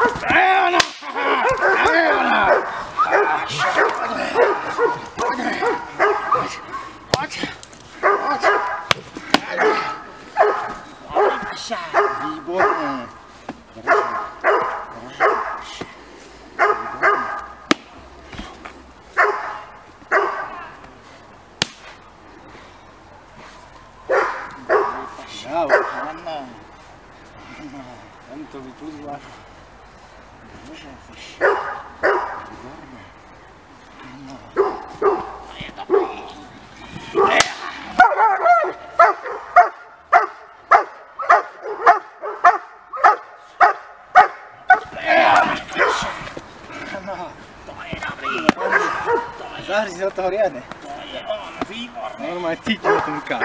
Não, não, não. Não, estamos não lá. Zar iz Jatorjane. Normalno ti ću u tom kao.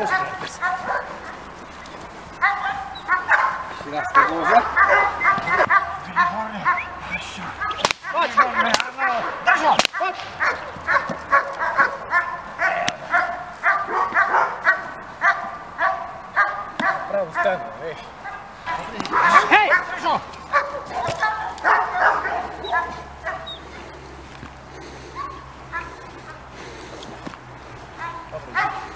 as pernas. Tiraste a luva. Chodź, Darzą! Chodź! Brawo, stanął, weź.